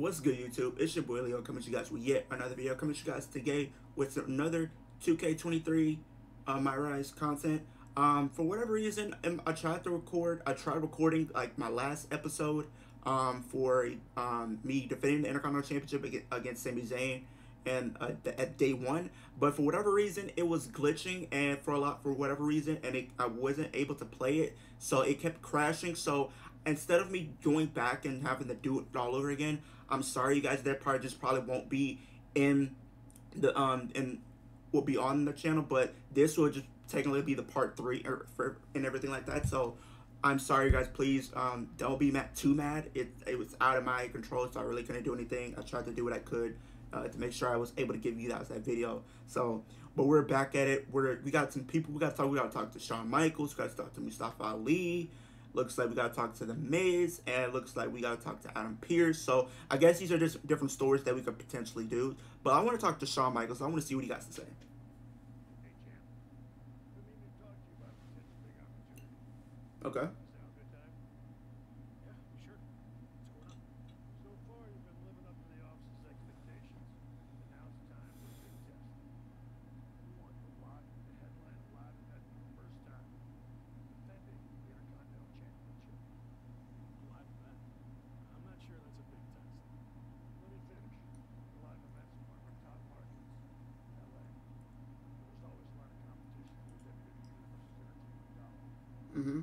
What's good, YouTube? It's your boy Leo coming to you guys with yet another video. Coming to you guys today with another 2K23 uh, My Rise content. Um, for whatever reason, um, I tried to record. I tried recording like my last episode um, for um, me defending the Intercontinental Championship against Sami Zayn and uh, at day one but for whatever reason it was glitching and for a lot for whatever reason and it, i wasn't able to play it so it kept crashing so instead of me going back and having to do it all over again I'm sorry, you guys. That part just probably won't be in the um and will be on the channel, but this will just technically be the part three or for and everything like that. So I'm sorry, you guys. Please um don't be mad too mad. It it was out of my control, so I really couldn't do anything. I tried to do what I could uh, to make sure I was able to give you guys that video. So, but we're back at it. We're we got some people. We got to talk. We got to talk to Shawn Michaels. We got to talk to Mustafa Ali. Looks like we got to talk to The Miz, and it looks like we got to talk to Adam Pearce. So I guess these are just different stories that we could potentially do. But I want to talk to Shawn Michaels. I want to see what he got to say. Okay. Mm-hmm.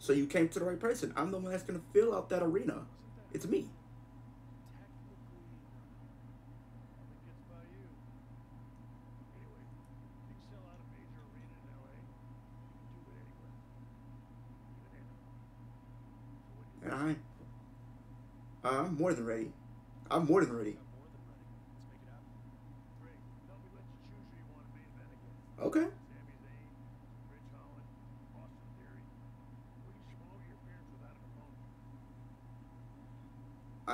So you came to the right person. I'm the one that's gonna fill out that arena. It's me. And I, I'm more than ready. I'm more than ready.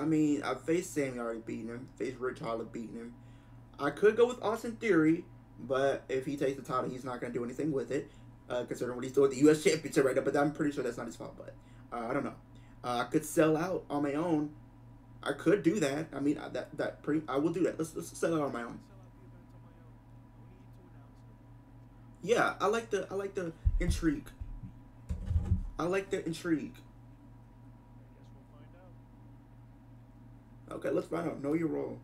Mean, I faced Sami already beating him. Faced Ridge Holland beating him. I could go with Austin Theory, but if he takes the title, he's not going to do anything with it, uh, considering what he's doing with the U.S. Championship right now. But I'm pretty sure that's not his fault. But uh, I don't know. Uh, I could sell out on my own. I could do that. I mean, that that pretty. I will do that. Let's let's sell out on my own. Yeah, I like the I like the intrigue. I like the intrigue. Okay, let's find out. Know your role.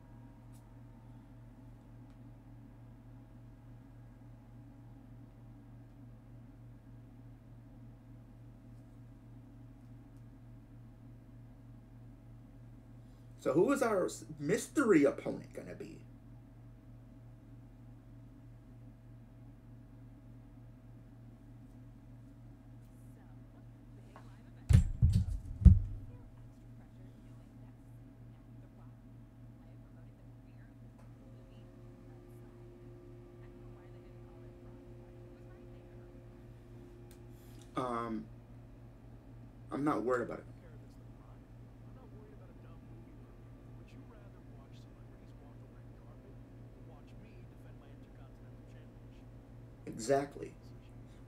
So who is our mystery opponent going to be? Um, I'm not worried about it. Exactly.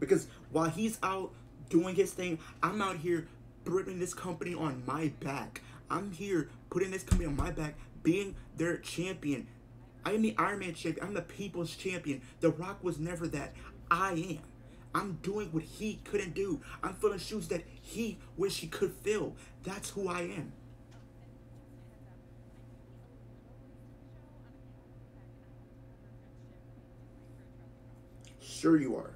Because while he's out doing his thing, I'm out here putting this company on my back. I'm here putting this company on my back, being their champion. I am the Iron Man champion. I'm the people's champion. The Rock was never that. I am. I'm doing what he couldn't do. I'm filling shoes that he wish he could fill. That's who I am. Sure you are.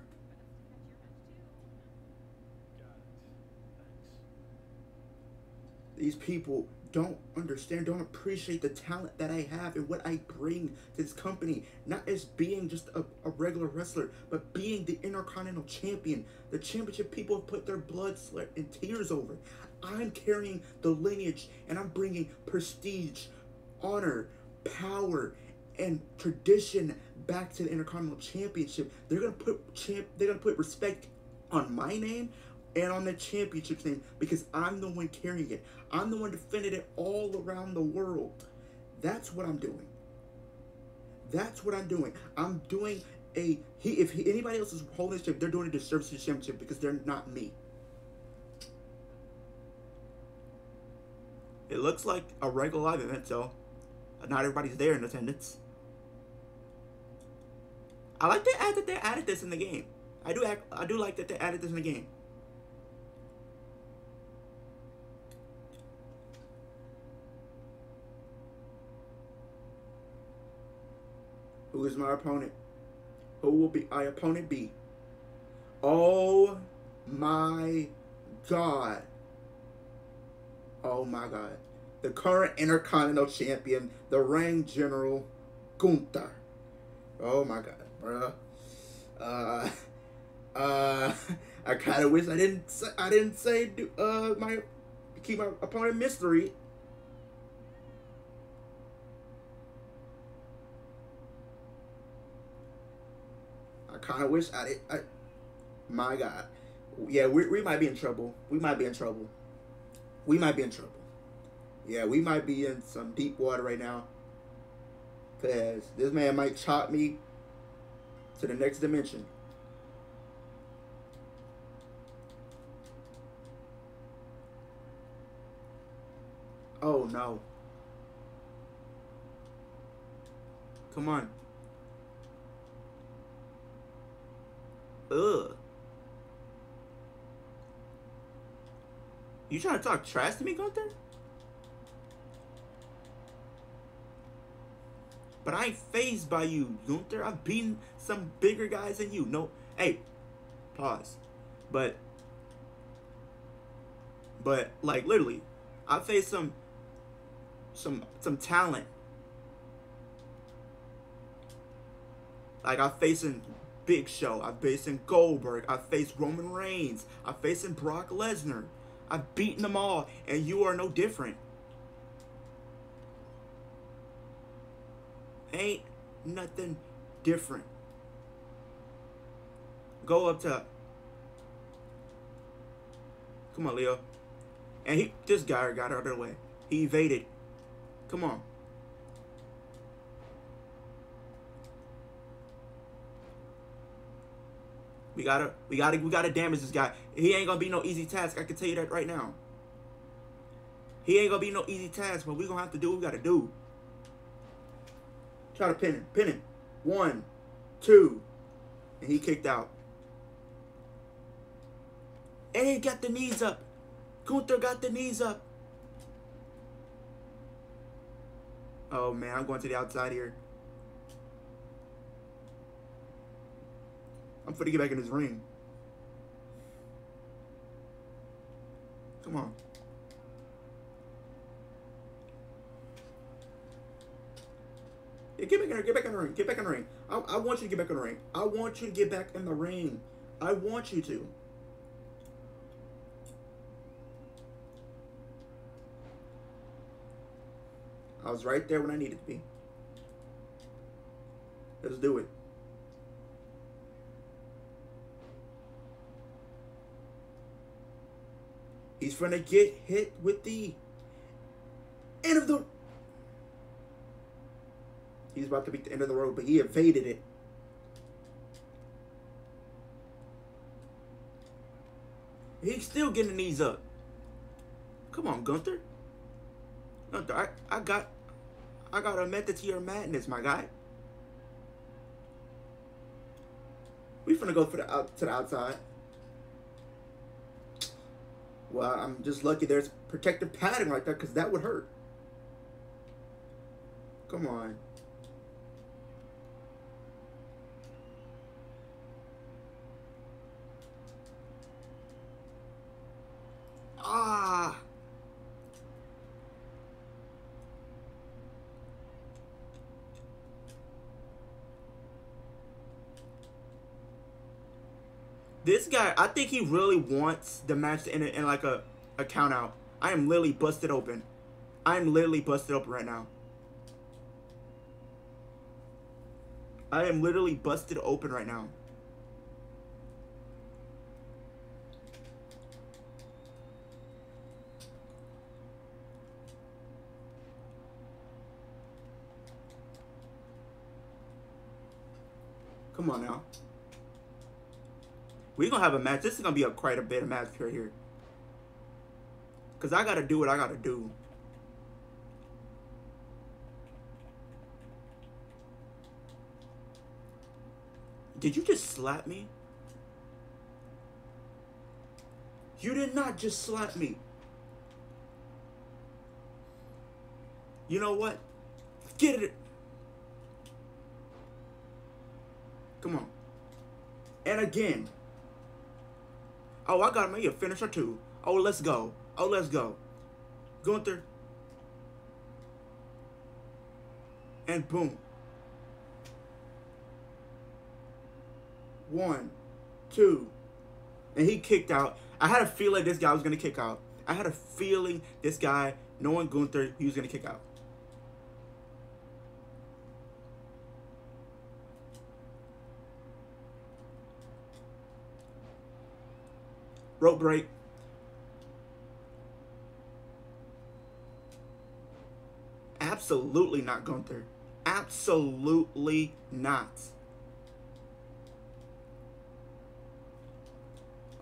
These people don't understand, don't appreciate the talent that I have and what I bring to this company. Not as being just a, a regular wrestler, but being the Intercontinental Champion. The championship people have put their blood, sweat, and tears over. I'm carrying the lineage and I'm bringing prestige, honor, power, and tradition back to the Intercontinental Championship. They're gonna put champ. They're gonna put respect on my name and on the championship thing because I'm the one carrying it. I'm the one defending it all around the world. That's what I'm doing. That's what I'm doing. I'm doing a he. If he, anybody else is holding this chip, they're doing a disservice to the championship because they're not me. It looks like a regular live event, so not everybody's there in attendance. I like the add that they added this in the game. I do act, I do like that they added this in the game. Who is my opponent? Who will be my opponent be? Oh my god. Oh my god. The current Intercontinental Champion, the Reign General, Gunther. Oh my god, bruh. Uh, uh, I kind of wish I didn't. Say, I didn't say uh my keep my opponent mystery. Kind of wish I did. I, my God, yeah, we we might be in trouble. We might be in trouble. We might be in trouble. Yeah, we might be in some deep water right now. Cause this man might chop me to the next dimension. Oh no. Come on. Ugh. You trying to talk trash to me, Gunther? But I ain't phased by you, Gunther. I've beaten some bigger guys than you. No, hey, pause. But, but like literally, I faced some, some, some talent. Like I facing Big Show. I facing Goldberg. I've faced Roman Reigns. I facing Brock Lesnar. I've beaten them all, and you are no different. Ain't nothing different. Go up top. Come on, Leo. And he, this guy got out of the way. He evaded. Come on. We gotta, we gotta, we gotta damage this guy. He ain't gonna be no easy task. I can tell you that right now. He ain't gonna be no easy task, but we gonna have to do what we gotta do. Try to pin him. Pin him. One, two. And he kicked out. And he got the knees up. Gunther got the knees up. Oh man, I'm going to the outside here. I'm finna get back in this ring. Come on. Yeah, get back in there. Get back in the ring. Get back in the ring. I, I want you to get back in the ring. I want you to get back in the ring. I want you to. I was right there when I needed to be. Let's do it. He's gonna get hit with the end of the. He's about to beat the end of the road, but he evaded it. He's still getting the knees up. Come on, Gunther. Gunther, I, I got I got a method to your madness, my guy. We finna go for the out to the outside. Well, I'm just lucky there's protective padding like that because that would hurt. Come on. This guy, I think he really wants the match to end in like a, a count out. I am literally busted open. I am literally busted open right now. I am literally busted open right now. Come on now. We're gonna have a match. This is gonna be a quite a bit of match right here. Cause I gotta do what I gotta do. Did you just slap me? You did not just slap me. You know what? Get it. Come on. And again. Oh, I got me a finisher too. Oh, let's go. Oh, let's go. Gunther. And boom. One, two. And he kicked out. I had a feeling this guy was going to kick out. I had a feeling this guy, knowing Gunther, he was going to kick out. Rope break. Absolutely not Gunther. Absolutely not.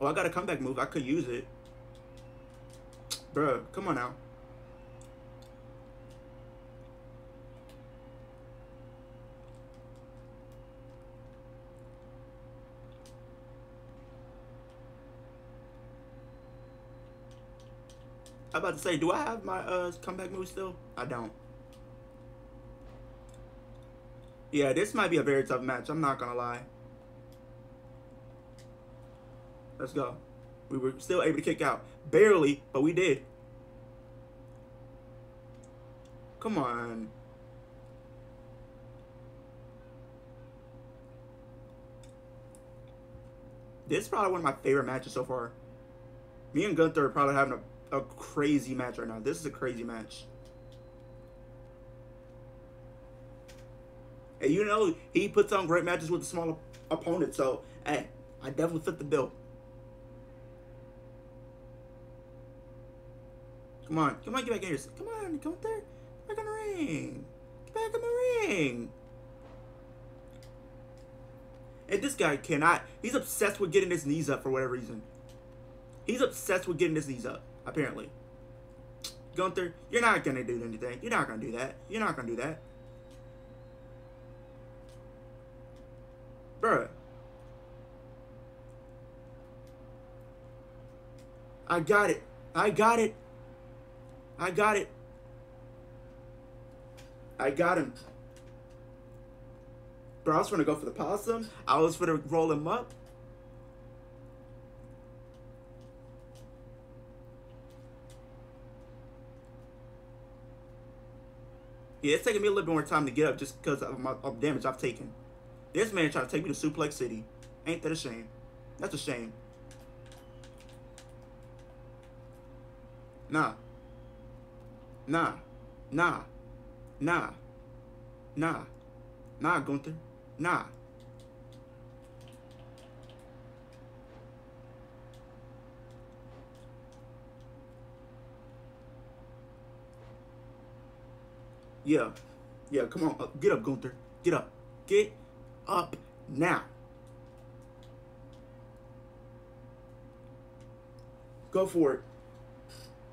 Oh, I got a comeback move. I could use it. Bruh, come on now. I'm about to say, do I have my uh comeback move still? I don't. Yeah, this might be a very tough match. I'm not gonna lie. Let's go. We were still able to kick out. Barely, but we did. Come on. This is probably one of my favorite matches so far. Me and Gunther are probably having a, a crazy match right now. This is a crazy match. And you know, he puts on great matches with the smaller opponent. So, hey, I definitely fit the bill. Come on. Come on, get back in here. Come on, come up there. Get back in the ring. Get back in the ring. And this guy cannot. He's obsessed with getting his knees up for whatever reason. He's obsessed with getting his knees up, apparently. Gunther, you're not going to do anything. You're not going to do that. You're not going to do that. Bruh. I got it. I got it. I got it. I got him. Bro, I was gonna go for the possum. I was gonna roll him up. Yeah, it's taking me a little bit more time to get up just because of my of damage I've taken. This man trying to take me to Suplex City. Ain't that a shame? That's a shame. Nah. Nah. Nah. Nah. Nah. Nah, Gunther. Nah. Yeah. Yeah, come on. Uh, get up, Gunther. Get up. Get up now. Go for it.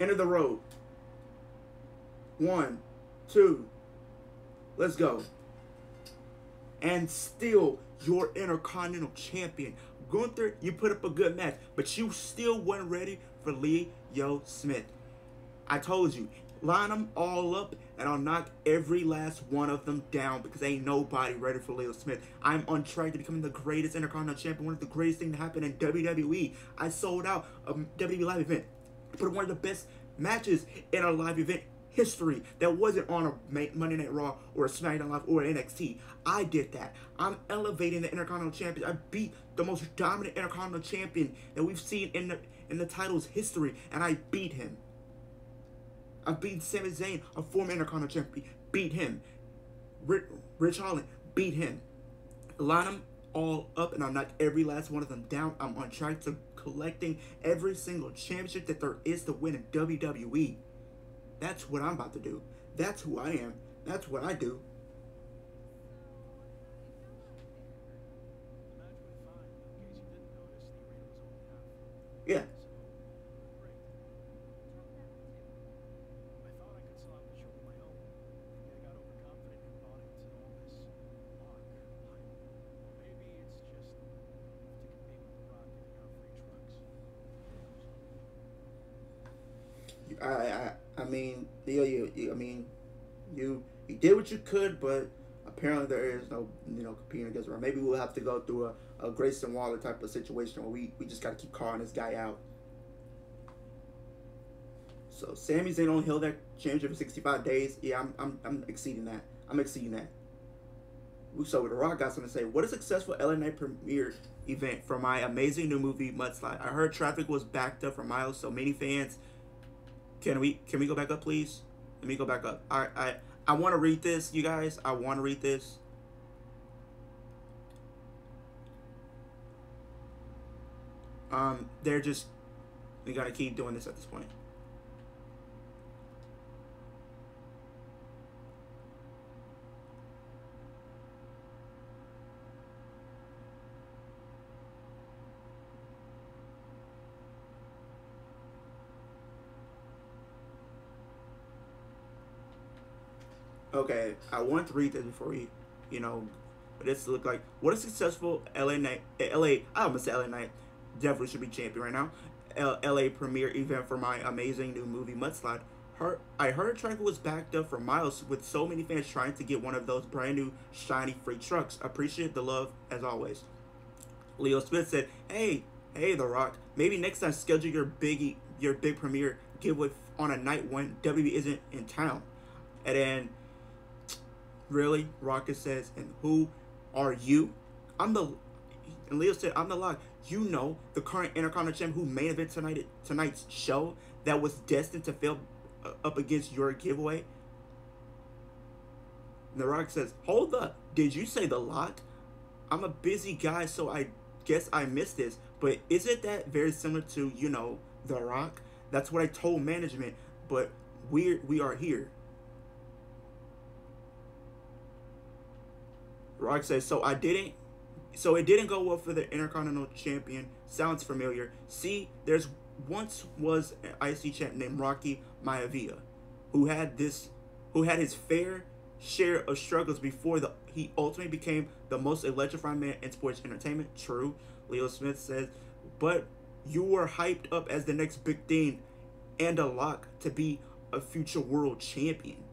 Enter the road. One, two, let's go. And still your Intercontinental Champion. Gunther, you put up a good match, but you still weren't ready for Leo Smith. I told you, line them all up and I'll knock every last one of them down because ain't nobody ready for Leo Smith. I'm on track to becoming the greatest Intercontinental Champion, one of the greatest things to happen in WWE. I sold out a WWE live event, put one of the best matches in a live event history that wasn't on a Monday Night Raw or a SmackDown Live or NXT. I did that. I'm elevating the Intercontinental Champion. I beat the most dominant Intercontinental Champion that we've seen in the in the title's history, and I beat him. I beat Sami Zayn, a former Intercontinental Champion, beat him. Ridge, Holland, beat him. Line them all up, and I'll knock every last one of them down. I'm on track to collecting every single championship that there is to win in WWE. That's what I'm about to do. That's who I am. That's what I do. Yeah. I, I, I mean, Leo, you, you, I mean, you, you did what you could, but apparently there is no, you know, competing against her. Maybe we'll have to go through a, a Grayson Waller type of situation where we, we just got to keep calling this guy out. So Sami Zayn on Hill that championship for 65 days. Yeah, I'm, I'm, I'm exceeding that. I'm exceeding that. So with The Rock got something to say. What a successful LA premiere event for my amazing new movie Mudslide. I heard traffic was backed up for miles, so many fans. Can we can we go back up, please? Let me go back up. I I I want to read this, you guys. I want to read this. Um, they're just we gotta keep doing this at this point. Okay, I want to read this before we, you know, but this look like what a successful LA night, LA. I almost say LA night. Definitely should be champion right now. L, LA premiere event for my amazing new movie Mudslide. Her, I heard Triangle was backed up for miles with so many fans trying to get one of those brand new shiny free trucks. Appreciate the love as always. Leo Smith said, "Hey, hey, The Rock. Maybe next time schedule your big your big premiere giveaway on a night when WWE isn't in town." And then Really? Rocket says, and who are you? I'm the and Leo said, I'm the lock. You know the current Intercontinental champ who main event tonight tonight's show that was destined to fail uh, up against your giveaway. And the Rock says, Hold up. Did you say the lock? I'm a busy guy, so I guess I missed this. But isn't that very similar to, you know, The Rock? That's what I told management. But we're we are here. Rock says, so I didn't, so it didn't go well for the Intercontinental Champion. Sounds familiar. See, there's once was an IC champ named Rocky Maivia, who had this, who had his fair share of struggles before the he ultimately became the most electrifying man in sports entertainment. True, Leo Smith says, but you were hyped up as the next big thing and a lock to be a future world champion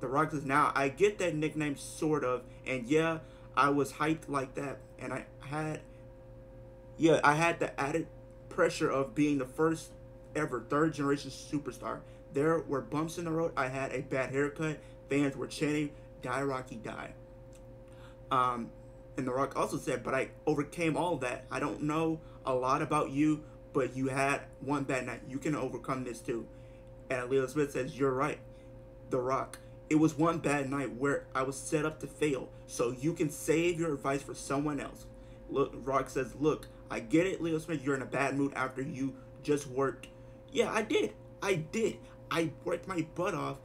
the Rock says, now I get that nickname sort of, and yeah, I was hyped like that, and I had, yeah, I had the added pressure of being the first ever third generation superstar. There were bumps in the road. I had a bad haircut. Fans were chanting, "Die Rocky, die." Um, and The Rock also said, "But I overcame all that. I don't know a lot about you, but you had one bad night. You can overcome this too." And Leo Smith says, "You're right." The Rock. It was one bad night where I was set up to fail, so you can save your advice for someone else. Look, Rock says, Look, I get it, Leo Smith, you're in a bad mood after you just worked. Yeah, I did. I did. I worked my butt off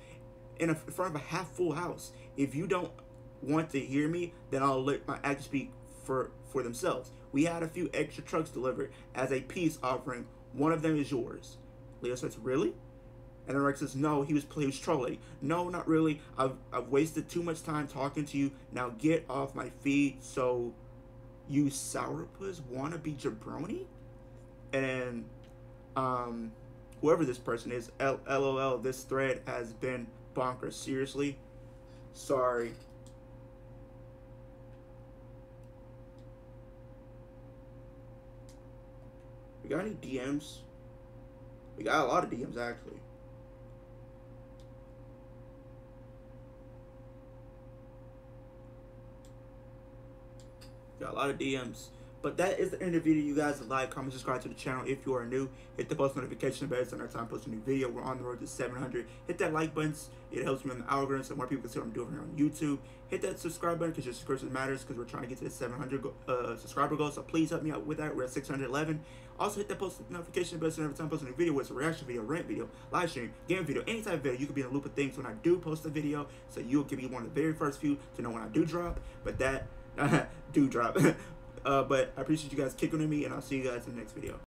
in, a, in front of a half full house. If you don't want to hear me, then I'll let my actions speak for, for themselves. We had a few extra trucks delivered as a peace offering. One of them is yours. Leo says, Really? And then Rex says, no, he was, he was trolling. No, not really. I've, I've wasted too much time talking to you. Now get off my feet. So you sourpuss wanna be jabroni? And um, whoever this person is, L- LOL, this thread has been bonkers. Seriously? Sorry. We got any DMs? We got a lot of DMs actually. Got a lot of DMs. But that is the end of the video, you guys. Like, comment, subscribe to the channel if you are new. Hit the post notification bell so next time I post a new video. We're on the road to 700. Hit that like button. It helps me on the algorithm so more people can see what I'm doing here on YouTube. Hit that subscribe button because your subscription matters because we're trying to get to the 700 uh, subscriber goal. So please help me out with that. We're at 611. Also, hit that post notification bell so every time I post a new video, whether it's a reaction video, rant video, live stream, game video, any type of video, you can be in a loop of things when I do post a video. So you can be one of the very first few to know when I do drop. But that do drop. uh, but I appreciate you guys kicking with me, and I'll see you guys in the next video.